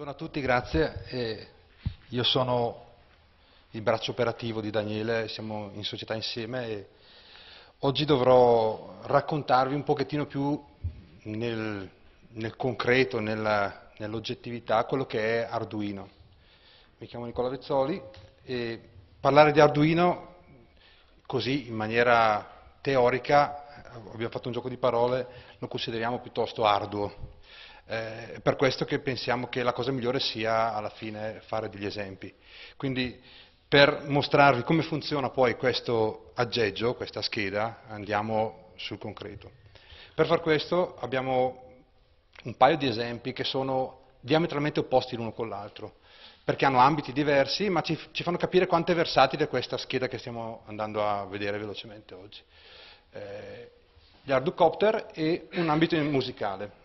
Buongiorno a tutti, grazie. Eh, io sono il braccio operativo di Daniele, siamo in società insieme e oggi dovrò raccontarvi un pochettino più nel, nel concreto, nella, nell'oggettività, quello che è Arduino. Mi chiamo Nicola Vezzoli e parlare di Arduino così in maniera teorica, abbiamo fatto un gioco di parole, lo consideriamo piuttosto arduo. Eh, per questo che pensiamo che la cosa migliore sia alla fine fare degli esempi. Quindi per mostrarvi come funziona poi questo aggeggio, questa scheda, andiamo sul concreto. Per far questo abbiamo un paio di esempi che sono diametralmente opposti l'uno con l'altro, perché hanno ambiti diversi, ma ci, ci, fanno capire quanto è versatile questa scheda che stiamo andando a vedere velocemente oggi. Eh, gli hardcopter e un ambito musicale.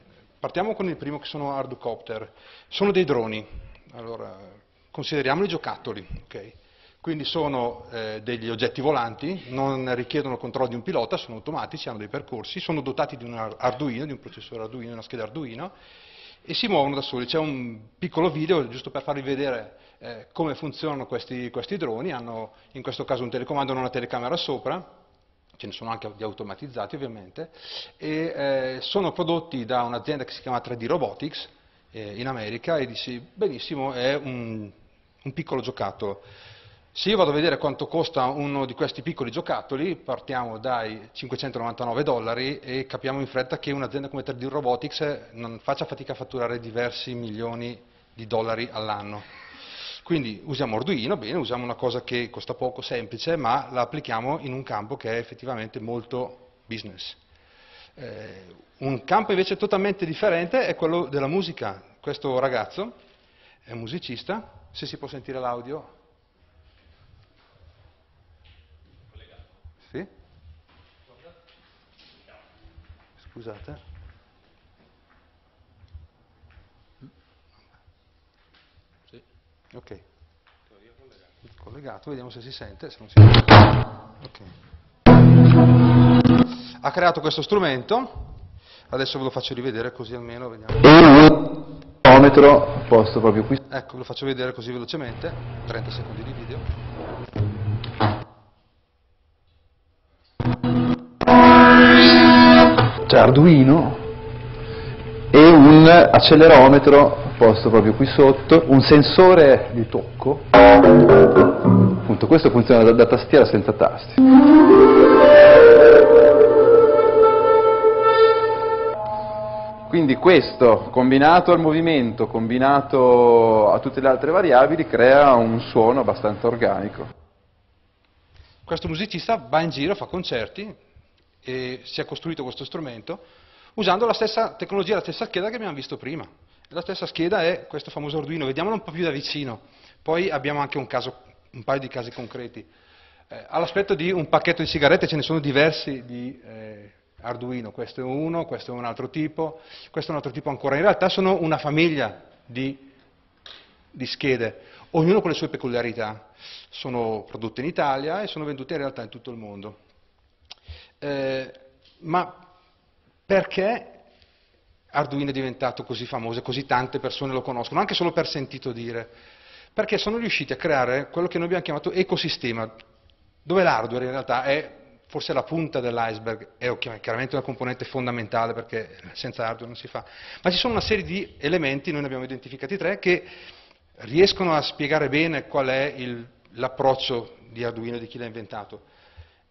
Partiamo con il primo che sono hardcopter. Sono dei droni, allora, consideriamoli giocattoli. Okay? Quindi sono eh, degli oggetti volanti, non richiedono controllo di un pilota, sono automatici, hanno dei percorsi, sono dotati di un Arduino, di un processore Arduino, di una scheda Arduino e si muovono da soli. C'è un piccolo video giusto per farvi vedere eh, come funzionano questi, questi, droni, hanno in questo caso un telecomando e una telecamera sopra, ce ne sono anche di automatizzati ovviamente, e eh, sono prodotti da un'azienda che si chiama 3D Robotics eh, in America e dici benissimo è un, un piccolo giocattolo. Se io vado a vedere quanto costa uno di questi piccoli giocattoli, partiamo dai 599 dollari e capiamo in fretta che un'azienda come 3D Robotics non faccia fatica a fatturare diversi milioni di dollari all'anno. Quindi usiamo Arduino, bene, usiamo una cosa che costa poco, semplice, ma la applichiamo in un campo che è effettivamente molto business. Eh, un campo invece totalmente differente è quello della musica. Questo ragazzo è un musicista, se si può sentire l'audio Sì? Scusate. Ok. Collegato, vediamo se si sente, se non si sente. Okay. Ha creato questo strumento, adesso ve lo faccio rivedere così almeno vediamo. Termometro posto proprio qui. Ecco, ve lo faccio vedere così velocemente, 30 secondi di video. c'è Arduino e un accelerometro posto proprio qui sotto, un sensore di tocco, appunto questo funziona da, da tastiera senza tasti. Quindi questo, combinato al movimento, combinato a tutte le altre variabili, crea un suono abbastanza organico. Questo musicista va in giro, fa concerti, e si è costruito questo strumento usando la stessa tecnologia, la stessa scheda che abbiamo visto prima. La stessa scheda è questo famoso Arduino, vediamolo un po' più da vicino. Poi abbiamo anche un, caso, un paio di casi concreti. Eh, all'aspetto di un pacchetto di sigarette ce ne sono diversi di eh, Arduino, questo è uno, questo è un altro tipo, questo è un altro tipo ancora. In realtà sono una famiglia di, di schede, ognuno con le sue peculiarità. Sono prodotte in Italia e sono vendute in realtà in tutto il mondo. Eh, ma perché Arduino è diventato così famoso e così tante persone lo conoscono, anche solo per sentito dire? Perché sono riusciti a creare quello che noi abbiamo chiamato ecosistema, dove l'hardware in realtà è forse la punta dell'iceberg, è chiaramente una componente fondamentale perché senza hardware non si fa, ma ci sono una serie di elementi, noi ne abbiamo identificati tre, che riescono a spiegare bene qual è l'approccio di Arduino di chi l'ha inventato.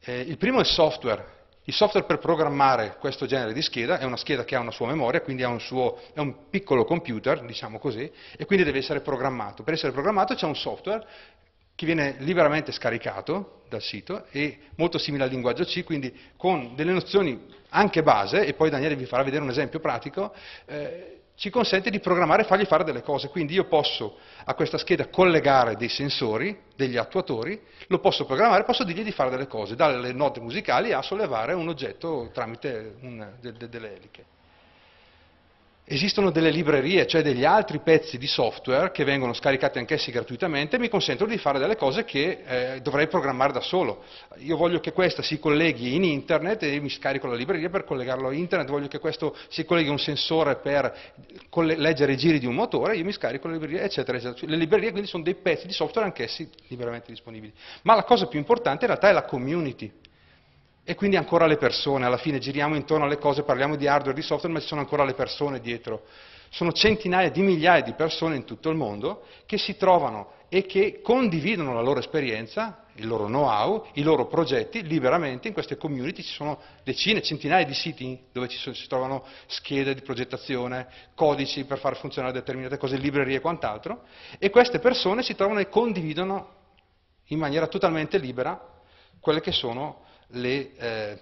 Eh, il primo è il software. Il software per programmare questo genere di scheda è una scheda che ha una sua memoria, quindi un suo, è un piccolo computer, diciamo così, e quindi deve essere programmato. Per essere programmato c'è un software che viene liberamente scaricato dal sito e molto simile al linguaggio C, quindi con delle nozioni anche base, e poi Daniele vi farà vedere un esempio pratico, eh, ci consente di programmare e fargli fare delle cose. Quindi io posso a questa scheda collegare dei sensori, degli attuatori, lo posso programmare, posso dirgli di fare delle cose, dalle note musicali a sollevare un oggetto tramite un, de, de, delle eliche. Esistono delle librerie, cioè degli altri pezzi di software che vengono scaricati anch'essi gratuitamente e mi consentono di fare delle cose che eh, dovrei programmare da solo. Io voglio che questa si colleghi in internet e mi scarico la libreria per collegarlo a internet, voglio che questo si colleghi a un sensore per leggere i giri di un motore, io mi scarico la libreria, eccetera, eccetera. Le librerie quindi sono dei pezzi di software anch'essi liberamente disponibili. Ma la cosa più importante in realtà è la community. E quindi ancora le persone, alla fine giriamo intorno alle cose, parliamo di hardware, di software, ma ci sono ancora le persone dietro. Sono centinaia di migliaia di persone in tutto il mondo che si trovano e che condividono la loro esperienza, il loro know-how, i loro progetti liberamente in queste community. Ci sono decine, centinaia di siti dove ci si trovano schede di progettazione, codici per far funzionare determinate cose, librerie e quant'altro, e queste persone si trovano e condividono in maniera totalmente libera quelle che sono le, eh,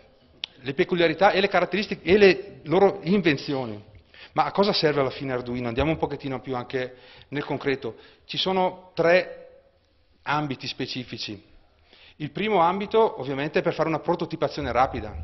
le peculiarità e le caratteristiche e le loro invenzioni. Ma a cosa serve alla fine Arduino? Andiamo un pochettino più anche nel concreto. Ci sono tre ambiti specifici. Il primo ambito ovviamente è per fare una prototipazione rapida.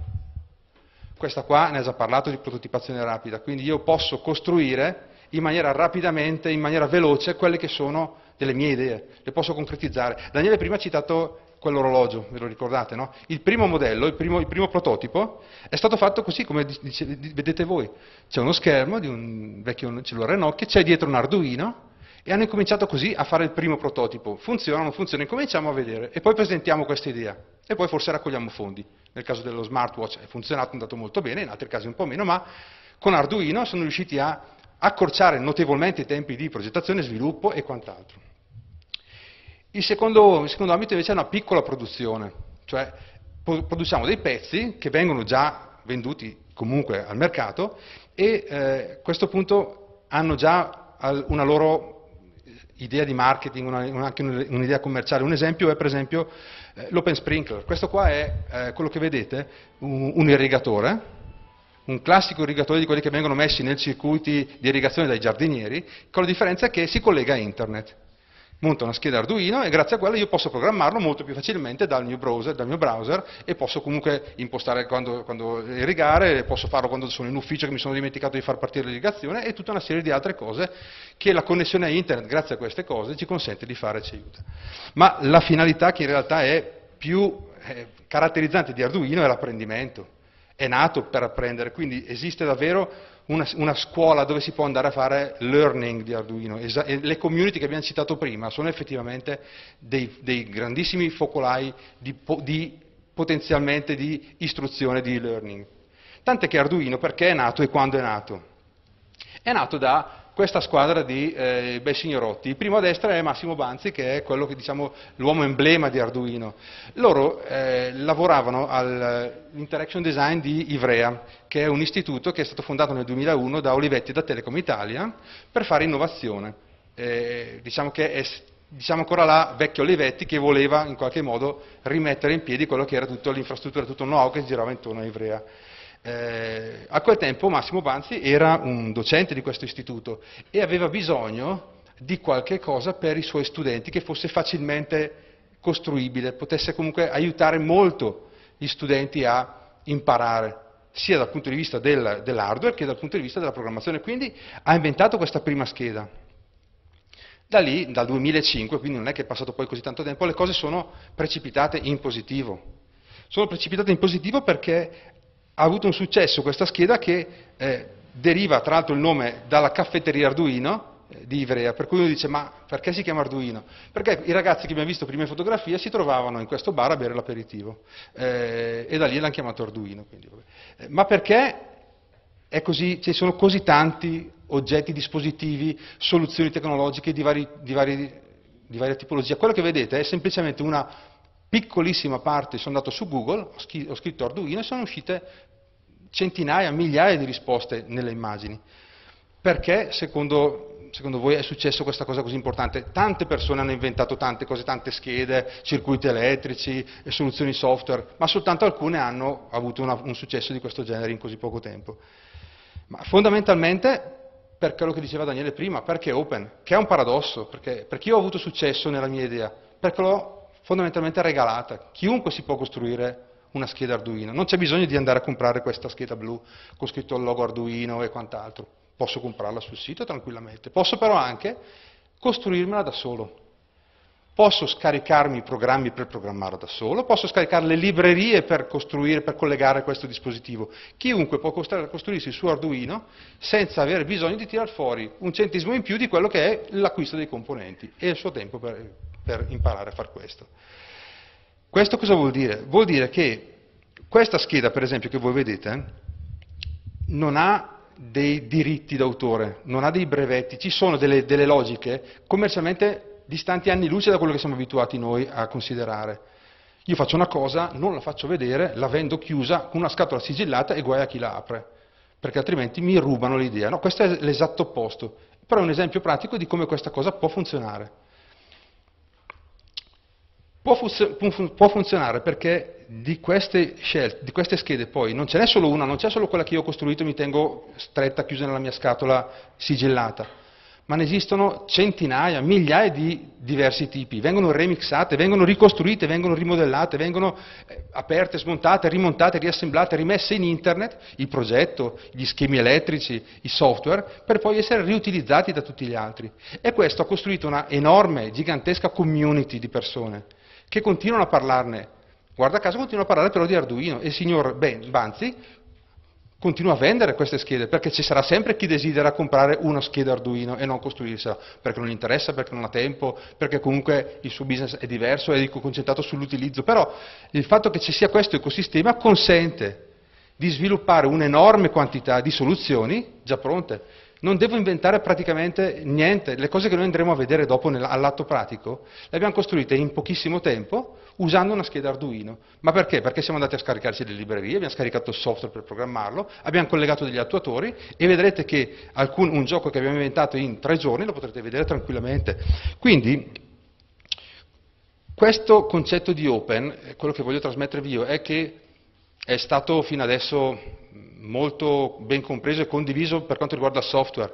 Questa qua ne ha già parlato di prototipazione rapida, quindi io posso costruire in maniera rapidamente, in maniera veloce, quelle che sono delle mie idee, le posso concretizzare. Daniele prima ha citato quell'orologio, ve lo ricordate, no? Il primo modello, il primo, il primo, prototipo, è stato fatto così, come dice, vedete voi. C'è uno schermo di un vecchio cellulare Nokia, c'è dietro un Arduino, e hanno incominciato così a fare il primo prototipo. Funziona, non funziona, incominciamo a vedere, e poi presentiamo questa idea, e poi forse raccogliamo fondi. Nel caso dello smartwatch è funzionato, è andato molto bene, in altri casi un po' meno, ma con Arduino sono riusciti a accorciare notevolmente i tempi di progettazione, sviluppo e quant'altro. Il secondo, il secondo ambito invece è una piccola produzione, cioè produciamo dei pezzi che vengono già venduti comunque al mercato e eh, a questo punto hanno già una loro idea di marketing, una, anche un'idea commerciale. Un esempio è per esempio eh, l'open sprinkler. Questo qua è eh, quello che vedete, un, un, irrigatore, un classico irrigatore di quelli che vengono messi nei circuiti di irrigazione dai giardinieri, con la differenza che si collega a internet monta una scheda Arduino e grazie a quella io posso programmarlo molto più facilmente dal mio browser, dal mio browser e posso comunque impostare quando, quando, irrigare, posso farlo quando sono in ufficio che mi sono dimenticato di far partire l'irrigazione e tutta una serie di altre cose che la connessione a internet grazie a queste cose ci consente di fare e ci aiuta. Ma la finalità che in realtà è più eh, caratterizzante di Arduino è l'apprendimento, è nato per apprendere, quindi esiste davvero una, una, scuola dove si può andare a fare learning di Arduino. Esa, le community che abbiamo citato prima sono effettivamente dei, dei grandissimi focolai di, di, potenzialmente di istruzione di learning. Tant'è che Arduino perché è nato e quando è nato? È nato da questa squadra di eh, bei signorotti. Il primo a destra è Massimo Banzi, che è quello che diciamo l'uomo emblema di Arduino. Loro eh, lavoravano all'Interaction Design di Ivrea, che è un istituto che è stato fondato nel 2001 da Olivetti e da Telecom Italia per fare innovazione. Eh, diciamo che è diciamo ancora là vecchio Olivetti che voleva in qualche modo rimettere in piedi quello che era tutta l'infrastruttura, tutto il know-how che girava intorno a Ivrea. Eh, a quel tempo Massimo Banzi era un docente di questo istituto e aveva bisogno di qualche cosa per i suoi studenti che fosse facilmente costruibile, potesse comunque aiutare molto gli studenti a imparare, sia dal punto di vista del, dell'hardware che dal punto di vista della programmazione. Quindi ha inventato questa prima scheda. Da lì, dal 2005, quindi non è che è passato poi così tanto tempo, le cose sono precipitate in positivo. Sono precipitate in positivo perché ha avuto un successo questa scheda che eh, deriva tra l'altro il nome dalla caffetteria Arduino eh, di Ivrea, per cui uno dice ma perché si chiama Arduino? Perché i ragazzi che abbiamo visto prima in fotografia si trovavano in questo bar a bere l'aperitivo eh, e da lì l'hanno chiamato Arduino. Quindi, eh, ma perché così, ci sono così tanti oggetti, dispositivi, soluzioni tecnologiche di, vari, di, vari, di varia tipologia? Quello che vedete è semplicemente una piccolissima parte, sono andato su Google, ho scritto Arduino e sono uscite centinaia, migliaia di risposte nelle immagini. Perché secondo, secondo, voi è successo questa cosa così importante? Tante persone hanno inventato tante cose, tante schede, circuiti elettrici, soluzioni software, ma soltanto alcune hanno avuto una, un successo di questo genere in così poco tempo. Ma fondamentalmente per quello che diceva Daniele prima, perché open? Che è un paradosso, perché, perché io ho avuto successo nella mia idea, perché l'ho fondamentalmente regalata. Chiunque si può costruire una scheda Arduino. Non c'è bisogno di andare a comprare questa scheda blu con scritto il logo Arduino e quant'altro. posso comprarla sul sito tranquillamente, posso però anche costruirmela da solo. Posso scaricarmi i programmi per programmarlo da solo, posso scaricare le librerie per costruire, per collegare questo dispositivo. Chiunque può costruirsi il suo Arduino senza avere bisogno di tirare fuori un centesimo in più di quello che è l'acquisto dei componenti e il suo tempo per, per imparare a fare questo. Questo cosa vuol dire? Vuol dire che questa scheda, per esempio, che voi vedete, non ha dei diritti d'autore, non ha dei brevetti, ci sono delle, delle logiche commercialmente distanti anni luce da quello che siamo abituati noi a considerare. Io faccio una cosa, non la faccio vedere, la vendo chiusa con una scatola sigillata e guai a chi la apre, perché altrimenti mi rubano l'idea. No, questo è l'esatto opposto, però è un esempio pratico di come questa cosa può funzionare. Può, fu può funzionare perché di queste, scelte, di queste schede poi non ce n'è solo una, non c'è solo quella che io ho costruito e mi tengo stretta, chiusa nella mia scatola sigillata, ma ne esistono centinaia, migliaia di diversi tipi, vengono remixate, vengono ricostruite, vengono rimodellate, vengono eh, aperte, smontate, rimontate, riassemblate, rimesse in internet, il progetto, gli schemi elettrici, i software, per poi essere riutilizzati da tutti gli altri. E questo ha costruito una enorme, gigantesca community di persone che continuano a parlarne Guarda caso continua a parlare però di Arduino e il signor ben, Banzi continua a vendere queste schede perché ci sarà sempre chi desidera comprare una scheda Arduino e non costruirsela perché non gli interessa, perché non ha tempo, perché comunque il suo business è diverso, è concentrato sull'utilizzo. Però il fatto che ci sia questo ecosistema consente di sviluppare un'enorme quantità di soluzioni già pronte. Non devo inventare praticamente niente, le cose che noi andremo a vedere dopo all'atto pratico le abbiamo costruite in pochissimo tempo usando una scheda Arduino. Ma perché? Perché siamo andati a scaricarci le librerie, abbiamo scaricato il software per programmarlo, abbiamo collegato degli attuatori e vedrete che alcun, un gioco che abbiamo inventato in tre giorni lo potrete vedere tranquillamente. Quindi questo concetto di open, eh, quello che voglio trasmettervi io, è che è stato fino adesso molto ben compreso e condiviso per quanto riguarda il software.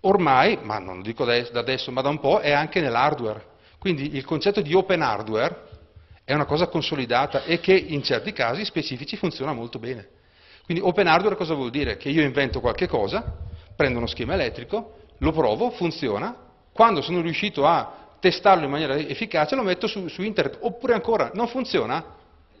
Ormai, ma non lo dico da adesso, ma da un po', è anche nell'hardware. Quindi il concetto di open hardware è una cosa consolidata e che in certi casi specifici funziona molto bene. Quindi open hardware cosa vuol dire? Che io invento qualche cosa, prendo uno schema elettrico, lo provo, funziona, quando sono riuscito a testarlo in maniera efficace lo metto su, su internet, oppure ancora non funziona,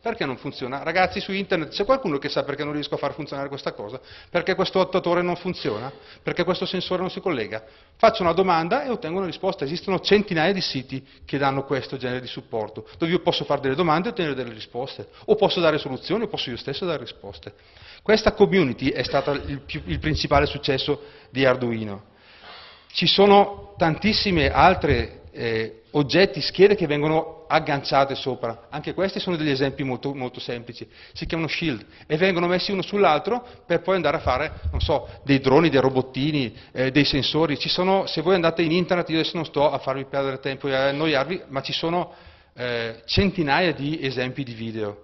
perché non funziona? Ragazzi, su internet c'è qualcuno che sa perché non riesco a far funzionare questa cosa? Perché questo attuatore non funziona? Perché questo sensore non si collega? Faccio una domanda e ottengo una risposta. Esistono centinaia di siti che danno questo genere di supporto, dove io posso fare delle domande e ottenere delle risposte. O posso dare soluzioni o posso io stesso dare risposte. Questa community è stato il, il principale successo di Arduino. Ci sono tantissime altre eh, oggetti, schede che vengono agganciate sopra. Anche questi sono degli esempi molto, molto, semplici. Si chiamano shield e vengono messi uno sull'altro per poi andare a fare, non so, dei droni, dei robottini, eh, dei sensori. Sono, se voi andate in internet, io adesso non sto a farvi perdere tempo e a annoiarvi, ma ci sono eh, centinaia di esempi di video.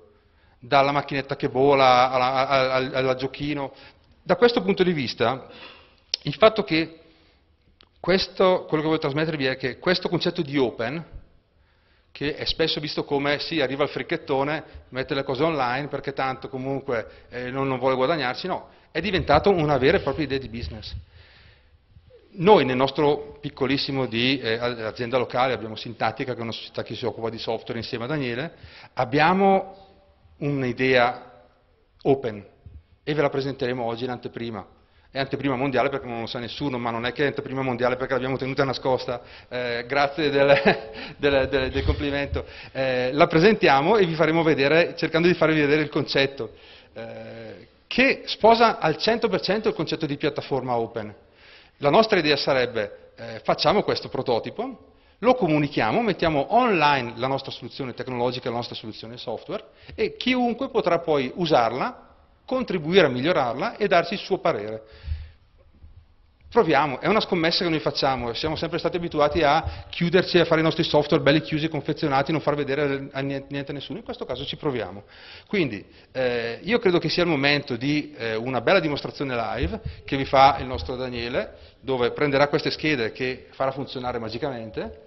Dalla macchinetta che vola al giochino. Da questo punto di vista, il fatto che questo, quello che voglio trasmettervi è che questo concetto di open, che è spesso visto come sì, arriva il fricchettone, mette le cose online perché tanto comunque eh, non, non, vuole guadagnarci, no, è diventato una vera e propria idea di business. Noi nel nostro piccolissimo di eh, azienda locale, abbiamo Sintattica che è una società che si occupa di software insieme a Daniele, abbiamo un'idea open e ve la presenteremo oggi in anteprima è anteprima mondiale perché non lo sa nessuno, ma non è che è anteprima mondiale perché l'abbiamo tenuta nascosta, eh, grazie del, del, del, del complimento. Eh, la presentiamo e vi faremo vedere, cercando di farvi vedere il concetto, eh, che sposa al 100% il concetto di piattaforma open. La nostra idea sarebbe, eh, facciamo questo prototipo, lo comunichiamo, mettiamo online la nostra soluzione tecnologica, la nostra soluzione software e chiunque potrà poi usarla contribuire a migliorarla e darci il suo parere. Proviamo, è una scommessa che noi facciamo, siamo sempre stati abituati a chiuderci, a fare i nostri software belli chiusi, confezionati, non far vedere a niente a nessuno, in questo caso ci proviamo. Quindi eh, io credo che sia il momento di eh, una bella dimostrazione live che vi fa il nostro Daniele, dove prenderà queste schede che farà funzionare magicamente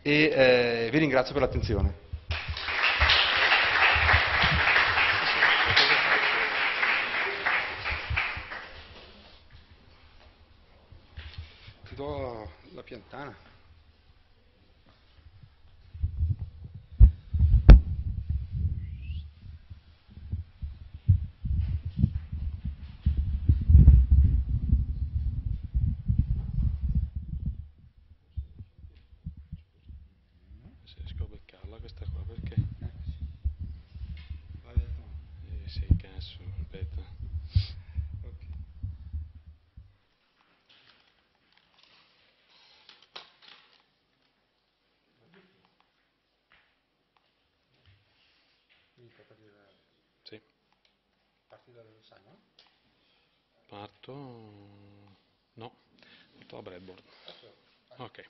e eh, vi ringrazio per l'attenzione. Piantana. Puoi partire da, Sì, parti da dove sai, no? parto. No, parto da breadboard. Ok.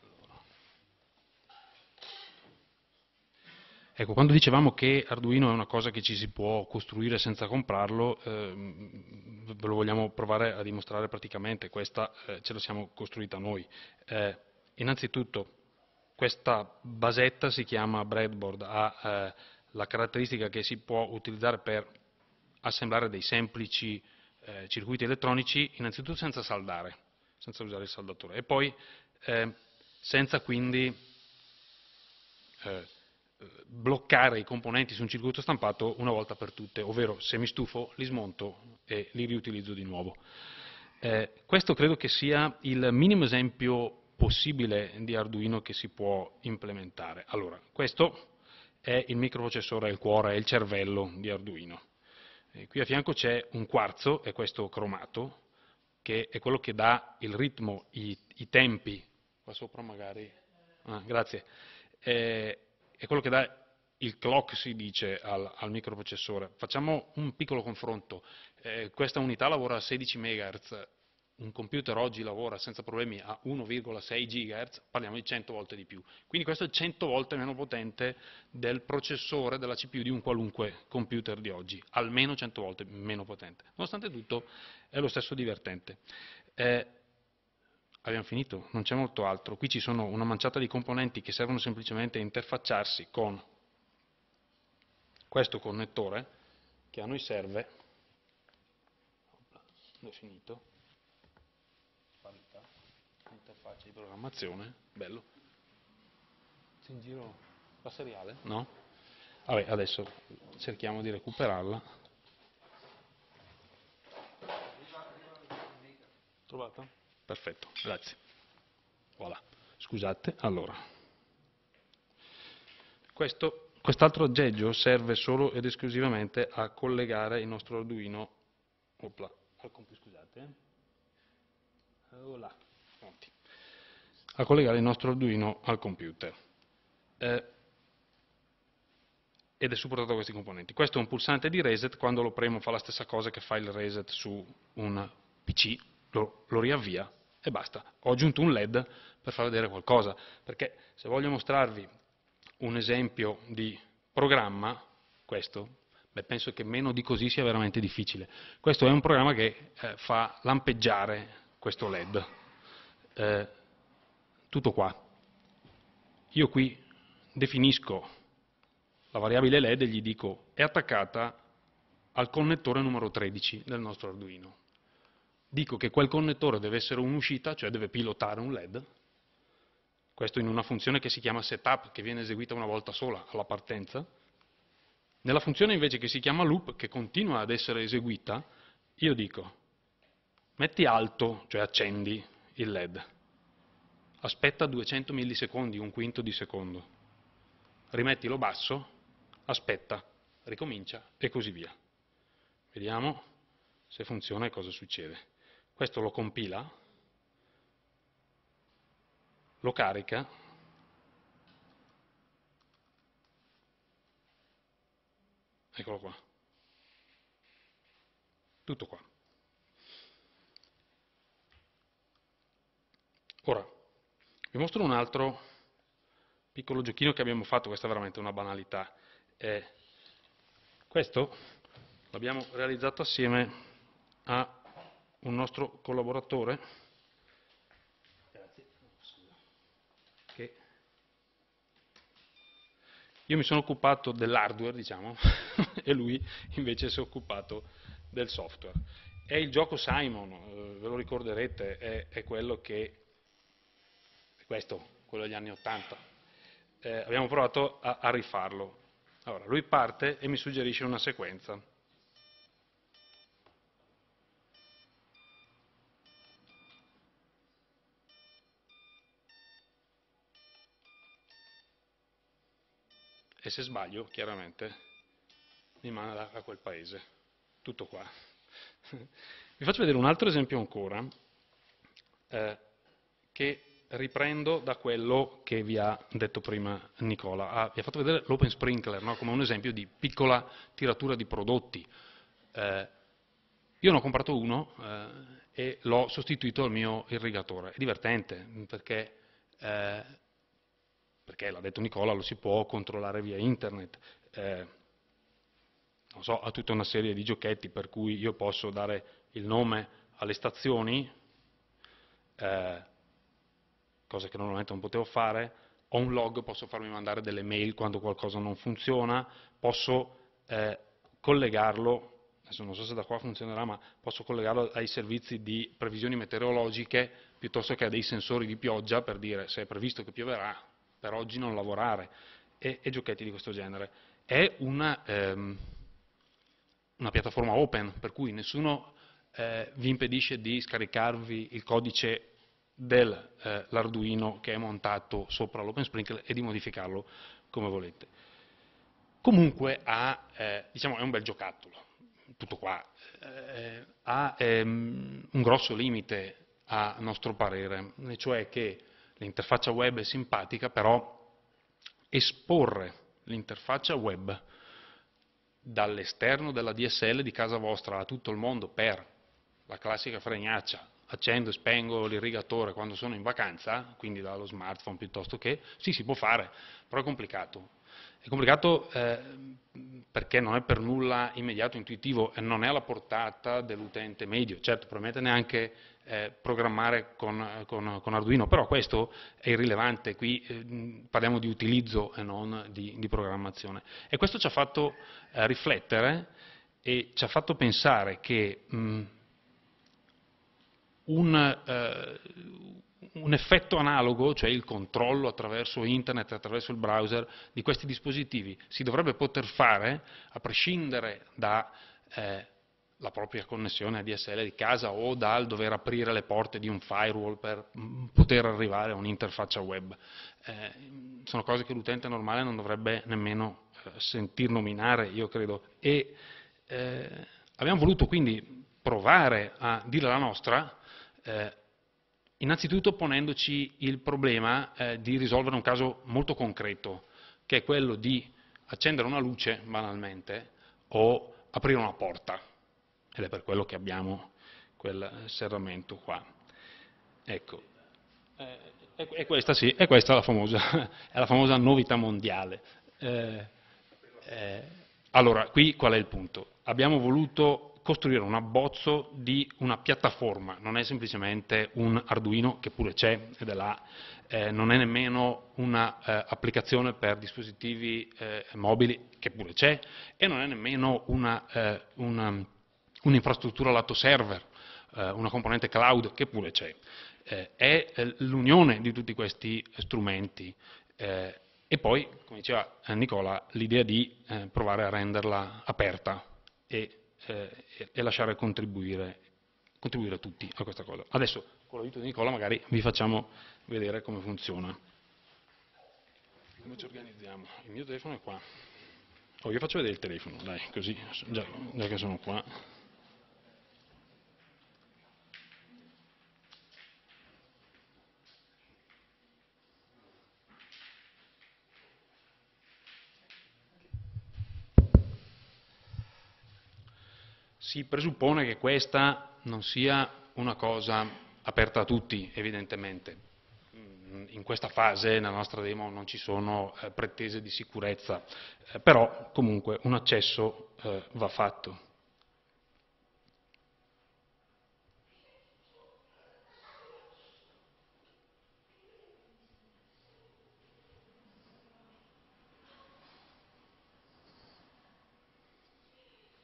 Allora. Ecco, quando dicevamo che Arduino è una cosa che ci si può costruire senza comprarlo, ehm, ve lo vogliamo provare a dimostrare praticamente, questa eh, ce la siamo costruita noi. Eh, innanzitutto, questa basetta si chiama breadboard, ha eh, la caratteristica che si può utilizzare per assemblare dei semplici eh, circuiti elettronici, innanzitutto senza saldare, senza usare il saldatore, e poi eh, senza quindi eh, bloccare i componenti su un circuito stampato una volta per tutte, ovvero se mi stufo li smonto e li riutilizzo di nuovo. Eh, questo credo che sia il minimo esempio possibile di Arduino che si può implementare. Allora, questo è il microprocessore, è il cuore, è il cervello di Arduino. E qui a fianco c'è un quarzo, è questo cromato, che è quello che dà il ritmo, i, i tempi, qua sopra magari, ah, grazie, Eh, è quello che dà il clock si dice al, al microprocessore. Facciamo un piccolo confronto, Eh, questa unità lavora a 16 MHz, un computer oggi lavora senza problemi a 1,6 GHz, parliamo di 100 volte di più. Quindi questo è 100 volte meno potente del processore della CPU di un qualunque computer di oggi, almeno 100 volte meno potente. Nonostante tutto è lo stesso divertente. Eh, abbiamo finito, non c'è molto altro. Qui ci sono una manciata di componenti che servono semplicemente a interfacciarsi con questo connettore che a noi serve. Ho finito. Interfaccia di programmazione, bello. C'è in giro la seriale? No? Vabbè, adesso cerchiamo di recuperarla. Trovata? Perfetto, grazie. Voilà. Scusate, allora. Questo, quest'altro aggeggio serve solo ed esclusivamente a collegare il nostro Arduino opla, al computer, scusate. Voilà, pronti. A collegare il nostro Arduino al computer. Eh, ed è supportato da questi componenti. Questo è un pulsante di reset, quando lo premo fa la stessa cosa che fa il reset su un PC, lo, lo riavvia e basta. Ho aggiunto un LED per far vedere qualcosa, perché se voglio mostrarvi un esempio di programma, questo, beh, penso che meno di così sia veramente difficile. Questo è un programma che eh, fa lampeggiare questo LED. Eh, tutto qua. Io qui definisco la variabile LED e gli dico è attaccata al connettore numero 13 del nostro Arduino. Dico che quel connettore deve essere un'uscita, cioè deve pilotare un LED, questo in una funzione che si chiama setup, che viene eseguita una volta sola alla partenza. Nella funzione invece che si chiama loop, che continua ad essere eseguita, io dico metti alto, cioè accendi il LED, aspetta 200 millisecondi, un quinto di secondo, rimettilo basso, aspetta, ricomincia e così via. Vediamo se funziona e cosa succede. Questo lo compila, lo carica, eccolo qua, tutto qua. Ora, vi mostro un altro piccolo giochino che abbiamo fatto, questa è veramente una banalità. Eh, questo l'abbiamo realizzato assieme a un nostro collaboratore che io mi sono occupato dell'hardware, diciamo, e lui invece si è occupato del software. è il gioco Simon, eh, ve lo ricorderete, è, è quello che, questo, quello degli anni Ottanta. Eh, abbiamo provato a, a rifarlo. Allora, lui parte e mi suggerisce una sequenza. e se sbaglio, chiaramente, mi manda a quel paese. Tutto qua. Vi faccio vedere un altro esempio ancora, eh, che riprendo da quello che vi ha detto prima Nicola. Ah, vi ha fatto vedere l'open sprinkler no? come un esempio di piccola tiratura di prodotti. Eh, io ne ho comprato uno eh, e l'ho sostituito al mio irrigatore. È divertente perché eh, perché l'ha detto Nicola, lo si può controllare via internet. Eh, non so, ha tutta una serie di giochetti per cui io posso dare il nome alle stazioni, eh, cosa che normalmente non potevo fare, ho un log, posso farmi mandare delle mail quando qualcosa non funziona, posso eh, collegarlo, adesso non so se da qua funzionerà, ma posso collegarlo ai servizi di previsioni meteorologiche piuttosto che a dei sensori di pioggia per dire se è previsto che pioverà, per oggi non lavorare, e, e giochetti di questo genere. È una, ehm, una, piattaforma open, per cui nessuno eh, vi impedisce di scaricarvi il codice dell'Arduino eh, che è montato sopra l'Open Sprinkler e di modificarlo come volete. Comunque ha, eh, diciamo, è un bel giocattolo, tutto qua, eh, ha ehm, un grosso limite a nostro parere, cioè che L'interfaccia web è simpatica, però esporre l'interfaccia web dall'esterno della DSL di casa vostra a tutto il mondo per la classica fregnaccia, accendo e spengo l'irrigatore quando sono in vacanza, quindi dallo smartphone piuttosto che, sì si può fare, però è complicato. È complicato eh, perché non è per nulla immediato, intuitivo e non è alla portata dell'utente medio, certo permette neanche eh, programmare con, con, con, Arduino, però questo è irrilevante, qui eh, parliamo di utilizzo e non di, di, programmazione. E questo ci ha fatto eh, riflettere e ci ha fatto pensare che mh, un, eh, un effetto analogo, cioè il controllo attraverso internet, attraverso il browser di questi dispositivi, si dovrebbe poter fare a prescindere da eh, propria connessione ADSL di casa o dal dover aprire le porte di un firewall per mm, poter arrivare a un'interfaccia web. Eh, sono cose che l'utente normale non dovrebbe nemmeno eh, sentir nominare, io credo. E eh, abbiamo voluto quindi provare a dire la nostra, eh, innanzitutto ponendoci il problema eh, di risolvere un caso molto concreto, che è quello di accendere una luce, banalmente, o aprire una porta ed è per quello che abbiamo quel serramento qua. Ecco, eh, è, questa, sì, è questa la famosa, è la famosa novità mondiale. Eh, eh, allora, qui qual è il punto? Abbiamo voluto costruire un abbozzo di una piattaforma, non è semplicemente un Arduino che pure c'è ed è là, eh, non è nemmeno un'applicazione eh, per dispositivi eh, mobili che pure c'è. E non è nemmeno eh, un'infrastruttura lato server, eh, una componente cloud che pure c'è. Eh, è l'unione di tutti questi strumenti. E poi, come diceva Nicola, l'idea di provare a renderla aperta e, e lasciare contribuire, contribuire, tutti a questa cosa. Adesso, con l'aiuto di Nicola, magari vi facciamo vedere come funziona. Come ci organizziamo? Il mio telefono è qua. Oh, io faccio vedere il telefono, dai, così, già, già che sono qua. Si presuppone che questa non sia una cosa aperta a tutti, evidentemente. Mm, in questa fase, nella nostra demo, non ci sono eh, pretese di sicurezza, eh, però comunque un accesso eh, va fatto.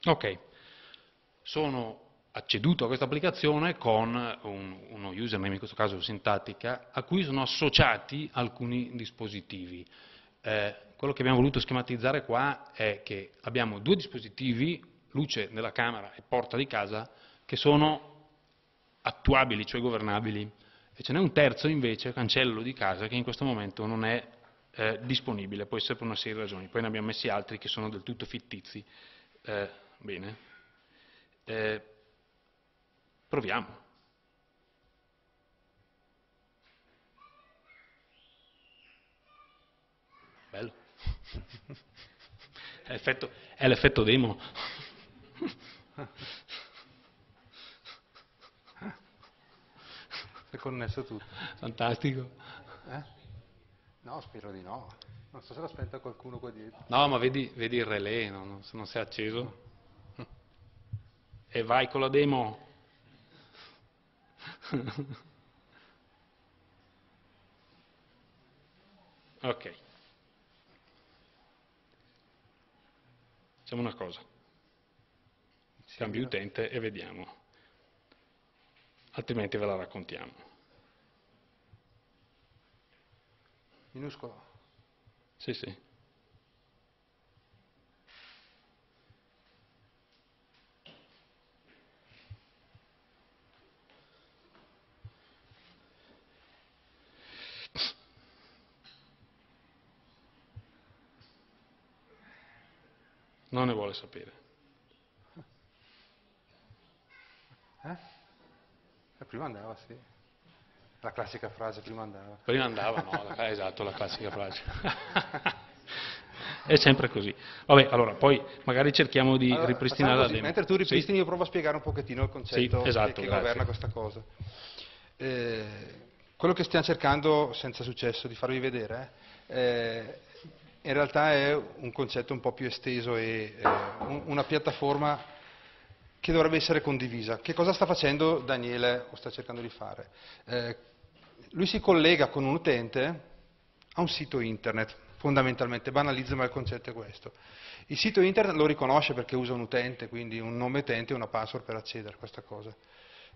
Ok, sono acceduto a questa applicazione con un, uno username, in questo caso sintattica, a cui sono associati alcuni dispositivi. Eh, quello che abbiamo voluto schematizzare qua è che abbiamo due dispositivi, luce nella camera e porta di casa, che sono attuabili, cioè governabili, e ce n'è un terzo invece, cancello di casa, che in questo momento non è eh, disponibile, può essere per una serie di ragioni. Poi ne abbiamo messi altri che sono del tutto fittizi. Eh, bene. Eh, proviamo. Bello. È l'effetto, è l'effetto demo. È connesso tutto. Fantastico. Eh? No, spero di no. Non so se l'aspetta qualcuno qua dietro. No, ma vedi, vedi il relè, no? non, non si è acceso. E vai con la demo. ok. Facciamo una cosa. Cambio utente e vediamo. Altrimenti ve la raccontiamo. Minuscolo. Sì, sì. Non ne vuole sapere. Eh? Eh, prima andava, sì. La classica frase, prima andava. Prima andava, no, la, esatto, la classica frase. È sempre così. Vabbè, allora, poi magari cerchiamo di Allora, ripristinare la demo. Mentre tu ripristini Sì. io provo a spiegare un pochettino il concetto Sì, esatto, che grazie. governa questa cosa. Eh, quello che stiamo cercando, senza successo, di farvi vedere, eh, in realtà è un concetto un po' più esteso e eh, un- una piattaforma che dovrebbe essere condivisa. Che cosa sta facendo Daniele o sta cercando di fare? Eh, lui si collega con un utente a un sito internet, fondamentalmente, banalizza ma il concetto è questo. Il sito internet lo riconosce perché usa un utente, quindi un nome utente e una password per accedere a questa cosa.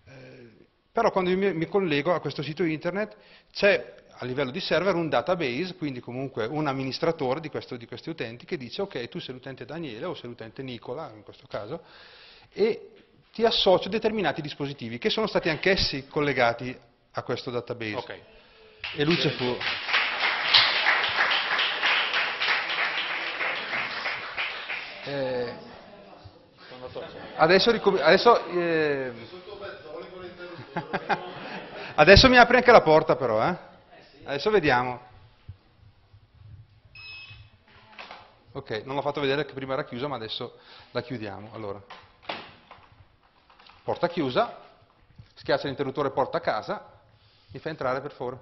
Eh, però quando io mi, mi collego a questo sito internet c'è a livello di server un database, quindi comunque un amministratore di, questo- di questi utenti che dice ok, tu sei l'utente Daniele o sei l'utente Nicola in questo caso, e ti associo determinati dispositivi che sono stati anch'essi collegati a questo database. Ok. E luce fu. Eh, adesso, adesso, eh, adesso mi apri anche la porta però, eh? Adesso vediamo. Ok, non l'ho fatto vedere che prima era chiusa, ma adesso la chiudiamo. Allora, porta chiusa, schiaccia l'interruttore porta a casa, mi fa entrare per favore.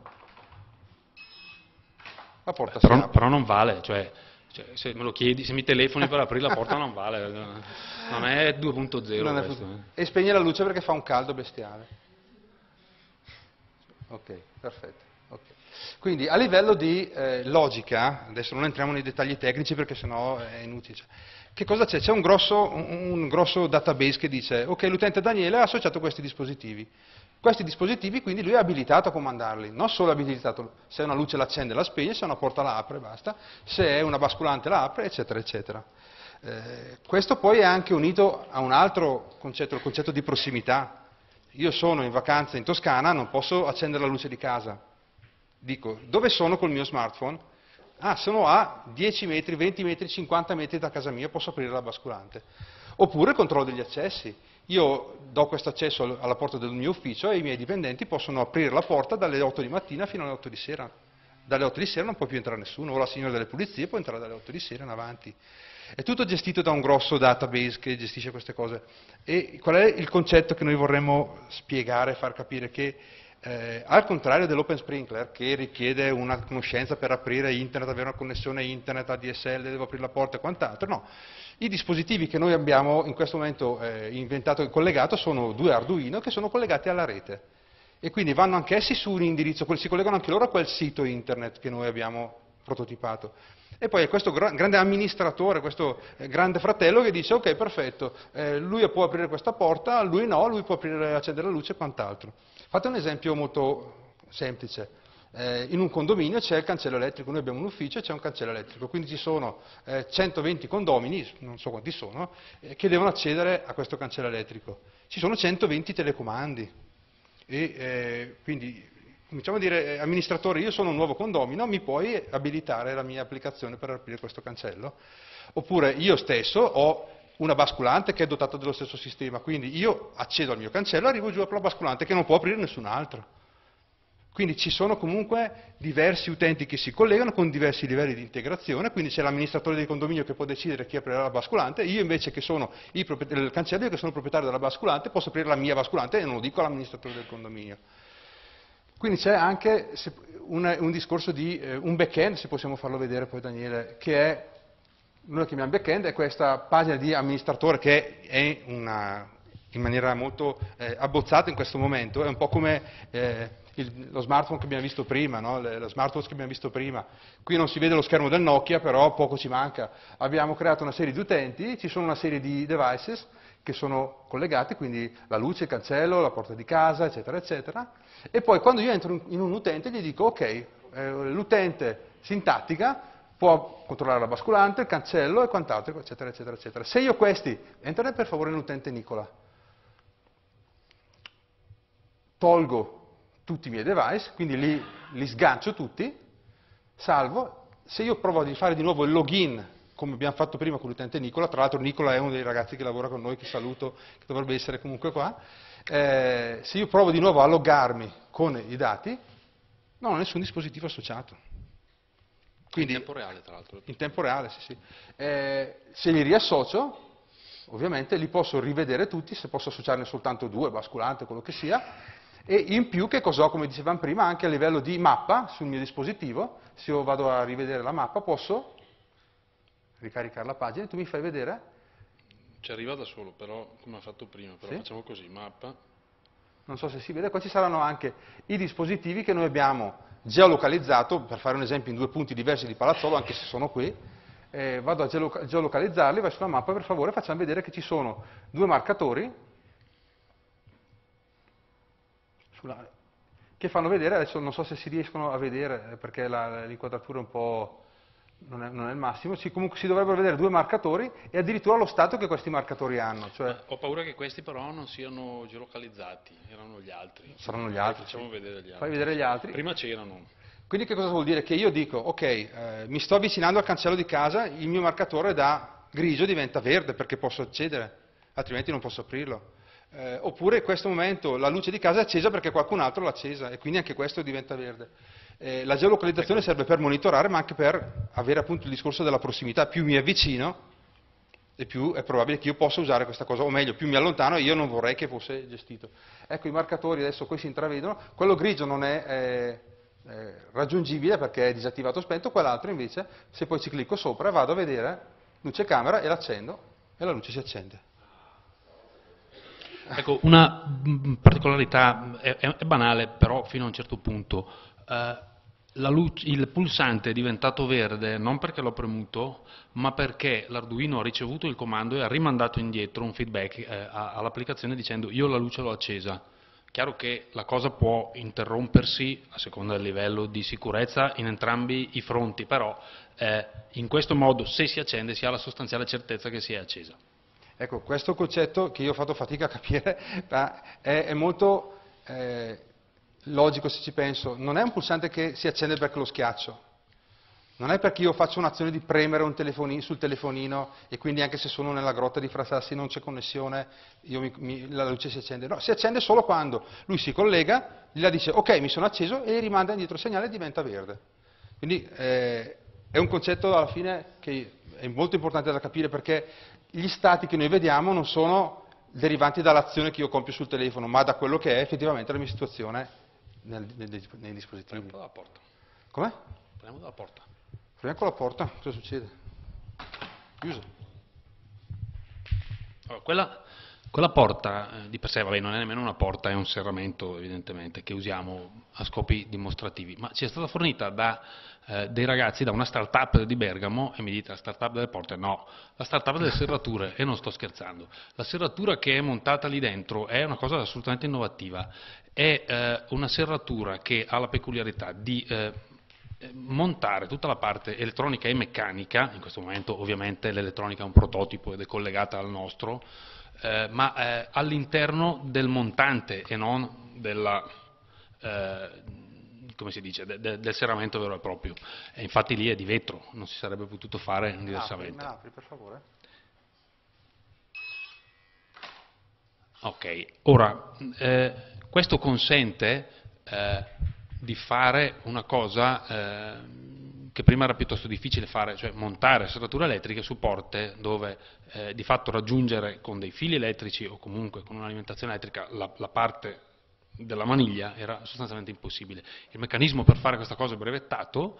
La porta si Però, però non vale, cioè, cioè, se me lo chiedi, se mi telefoni per aprire la porta non vale, non è 2.0 Non è questo. fut- eh. E spegne la luce perché fa un caldo bestiale. Ok, perfetto. ok. Quindi a livello di eh, logica, adesso non entriamo nei dettagli tecnici perché sennò è inutile. cioè, che cosa c'è? C'è un grosso, un, grosso database che dice, ok, l'utente Daniele ha associato questi dispositivi. Questi dispositivi quindi lui è abilitato a comandarli, non solo abilitato, se una luce l'accende e la spegne, se una porta la apre basta, se è una basculante la apre, eccetera, eccetera. Eh, questo poi è anche unito a un altro concetto, il concetto di prossimità. Io sono in vacanza in Toscana, non posso accendere la luce di casa. Dico, dove sono col mio smartphone? Ah, sono a 10 metri, 20 metri, 50 metri da casa mia, posso aprire la basculante. Oppure controllo degli accessi. Io do questo accesso al- alla porta del mio ufficio e i miei dipendenti possono aprire la porta dalle 8 di mattina fino alle 8 di sera. Dalle 8 di sera non può più entrare nessuno, o la signora delle pulizie può entrare dalle 8 di sera in avanti. È tutto gestito da un grosso database che gestisce queste cose. E qual è il concetto che noi vorremmo spiegare far capire? Che eh, al contrario dell'open sprinkler, che richiede una conoscenza per aprire internet, avere una connessione internet, ADSL, devo aprire la porta e quant'altro, no. I dispositivi che noi abbiamo in questo momento eh, inventato e collegato sono due Arduino che sono collegati alla rete e quindi vanno anch'essi su un indirizzo, si collegano anche loro a quel sito internet che noi abbiamo prototipato. E poi è questo grande amministratore, questo eh, grande fratello che dice ok perfetto, eh, lui può aprire questa porta, lui no, lui può aprire, accendere la luce e quant'altro. Fate un esempio molto semplice. Eh, in un condominio c'è il cancello elettrico, noi abbiamo un ufficio e c'è un cancello elettrico, quindi ci sono eh, 120 condomini, non so quanti sono, eh, che devono accedere a questo cancello elettrico. Ci sono 120 telecomandi e eh, quindi cominciamo a dire, eh, amministratore, io sono un nuovo condomino, mi puoi abilitare la mia applicazione per aprire questo cancello? Oppure io stesso ho una basculante che è dotata dello stesso sistema, quindi io accedo al mio cancello, arrivo giù a la basculante che non può aprire nessun altro. Quindi ci sono comunque diversi utenti che si collegano con diversi livelli di integrazione, quindi c'è l'amministratore del condominio che può decidere chi aprirà la basculante, io invece che sono il, cancello, che sono proprietario della basculante, posso aprire la mia basculante e non lo dico all'amministratore del condominio. Quindi c'è anche un, un, discorso di eh, un back-end, se possiamo farlo vedere poi Daniele, che è, noi chiamiamo back-end, è questa pagina di amministratore che è una, in maniera molto eh, abbozzata in questo momento, è un po' come eh, il, lo smartphone che abbiamo visto prima, no? Le, lo smartphone che abbiamo visto prima. Qui non si vede lo schermo del Nokia, però poco ci manca. Abbiamo creato una serie di utenti, ci sono una serie di devices che sono collegati, quindi la luce, il cancello, la porta di casa, eccetera, eccetera. E poi quando io entro in un utente gli dico, ok, eh, l'utente sintattica può controllare la basculante, il cancello e quant'altro, eccetera, eccetera, eccetera. Se io questi, entrate per favore nell'utente Nicola, tolgo tutti i miei device, quindi li, li sgancio tutti, salvo, se io provo a fare di nuovo il login come abbiamo fatto prima con l'utente Nicola, tra l'altro Nicola è uno dei ragazzi che lavora con noi, che saluto, che dovrebbe essere comunque qua, eh, se io provo di nuovo a loggarmi con i dati, non ho nessun dispositivo associato. Quindi, in tempo reale, tra l'altro. In tempo reale, sì, sì. Eh, se li riassocio, ovviamente li posso rivedere tutti, se posso associarne soltanto due, basculante, quello che sia, e in più che cosa ho, come dicevamo prima, anche a livello di mappa sul mio dispositivo, se io vado a rivedere la mappa posso ricaricare la pagina, tu mi fai vedere? Ci arriva da solo, però come ha fatto prima, però sì? facciamo così, mappa. Non so se si vede, qua ci saranno anche i dispositivi che noi abbiamo geolocalizzato, per fare un esempio in due punti diversi di Palazzolo, anche se sono qui, eh, vado a geolocalizzarli, vai sulla mappa per favore, facciamo vedere che ci sono due marcatori sulla, che fanno vedere, adesso non so se si riescono a vedere perché l'inquadratura è un po' non è, non è il massimo, si, comunque si dovrebbero vedere due marcatori e addirittura lo stato che questi marcatori hanno. Cioè... Ho paura che questi però non siano geolocalizzati, erano gli altri. Saranno gli altri. Facciamo sì. vedere gli altri. Fai vedere gli altri. Prima c'erano. Quindi che cosa vuol dire? Che io dico, ok, eh, mi sto avvicinando al cancello di casa, il mio marcatore da grigio diventa verde perché posso accedere, altrimenti non posso aprirlo. Eh, oppure in questo momento la luce di casa è accesa perché qualcun altro l'ha accesa e quindi anche questo diventa verde. Eh, la geolocalizzazione serve per monitorare ma anche per avere appunto il discorso della prossimità, più mi avvicino e più è probabile che io possa usare questa cosa, o meglio, più mi allontano e io non vorrei che fosse gestito. Ecco i marcatori adesso qui si intravedono, quello grigio non è eh, eh, raggiungibile perché è disattivato o spento, quell'altro invece se poi ci clicco sopra vado a vedere luce camera e l'accendo e la luce si accende. Ecco, una mm, particolarità è, è, banale, però fino a un certo punto. Eh, luce, il pulsante è diventato verde non perché l'ho premuto, ma perché l'Arduino ha ricevuto il comando e ha rimandato indietro un feedback eh, all'applicazione dicendo io la luce l'ho accesa. Chiaro che la cosa può interrompersi a seconda del livello di sicurezza in entrambi i fronti, però eh, in questo modo se si accende si ha la sostanziale certezza che si è accesa. Ecco, questo concetto che io ho fatto fatica a capire è, è molto eh, logico se ci penso. Non è un pulsante che si accende perché lo schiaccio. Non è perché io faccio un'azione di premere un telefonino, sul telefonino e quindi anche se sono nella grotta di Frasassi non c'è connessione, mi, mi, la luce si accende. No, si accende solo quando lui si collega, gli dice ok mi sono acceso e rimanda indietro il segnale e diventa verde. Quindi eh, è un concetto alla fine che è molto importante da capire perché gli stati che noi vediamo non sono derivanti dall'azione che io compio sul telefono, ma da quello che è effettivamente la mia situazione nel, nel, nei dispositivi. Proviamo dalla porta. Come? Proviamo dalla porta. Proviamo con la porta, cosa succede? Chiusa. Allora, quella, Quella porta eh, di per sé, vabbè, non è nemmeno una porta, è un serramento evidentemente che usiamo a scopi dimostrativi, ma ci è stata fornita da eh, dei ragazzi da una start-up di Bergamo e mi dite la start-up delle porte? No, la start-up delle serrature e non sto scherzando. La serratura che è montata lì dentro è una cosa assolutamente innovativa, è eh, una serratura che ha la peculiarità di eh, montare tutta la parte elettronica e meccanica, in questo momento ovviamente l'elettronica è un prototipo ed è collegata al nostro, eh, ma eh, all'interno del montante e non della, eh, come si dice, de, de, del serramento vero e proprio. E infatti lì è di vetro, non si sarebbe potuto fare diversamente. Apri, apri per favore. Ok, ora eh, questo consente eh, di fare una cosa che prima era piuttosto difficile fare, cioè montare serrature elettriche su porte dove eh, di fatto raggiungere con dei fili elettrici o comunque con un'alimentazione elettrica la, la, parte della maniglia era sostanzialmente impossibile. Il meccanismo per fare questa cosa è brevettato,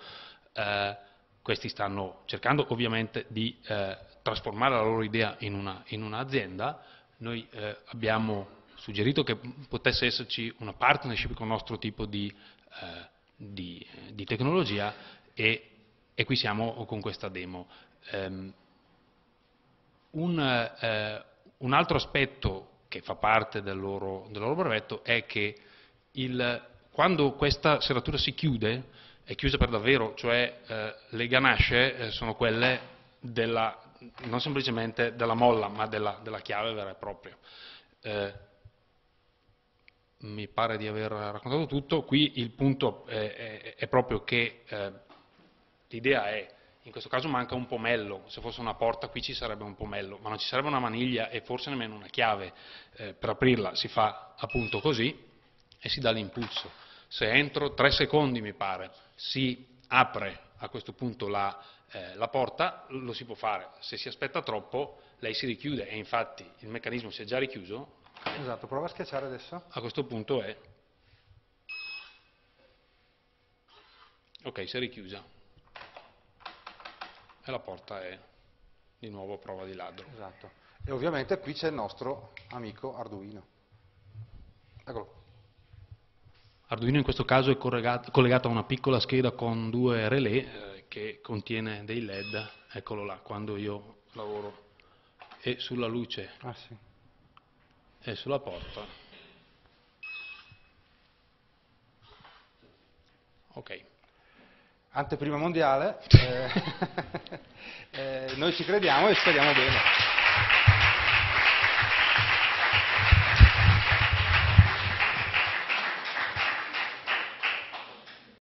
eh, questi stanno cercando ovviamente di eh, trasformare la loro idea in, una, in un'azienda, noi eh, abbiamo suggerito che potesse esserci una partnership con il nostro tipo di, eh, di, di tecnologia e, e, qui siamo con questa demo. Um, un, eh, un, altro aspetto che fa parte del loro, del loro brevetto è che il, quando questa serratura si chiude, è chiusa per davvero, cioè eh, le ganasce eh, sono quelle della, non semplicemente della molla, ma della, della chiave vera e propria. Eh, mi pare di aver raccontato tutto, qui il punto è, è, è proprio che eh, l'idea è, in questo caso manca un pomello, se fosse una porta qui ci sarebbe un pomello, ma non ci sarebbe una maniglia e forse nemmeno una chiave, eh, per aprirla si fa appunto così e si dà l'impulso. Se entro tre secondi mi pare si apre a questo punto la, eh, la porta, lo si può fare, se si aspetta troppo lei si richiude e infatti il meccanismo si è già richiuso, Esatto, prova a schiacciare adesso. A questo punto è... Ok, si è richiusa. E la porta è di nuovo a prova di ladro. Esatto. E ovviamente qui c'è il nostro amico Arduino. Eccolo. Arduino in questo caso è collegato a una piccola scheda con due relè eh, che contiene dei LED, eccolo là, quando io lavoro, e sulla luce ah, sì e sulla porta. Ok. Anteprima mondiale, eh, eh, noi ci crediamo e speriamo bene.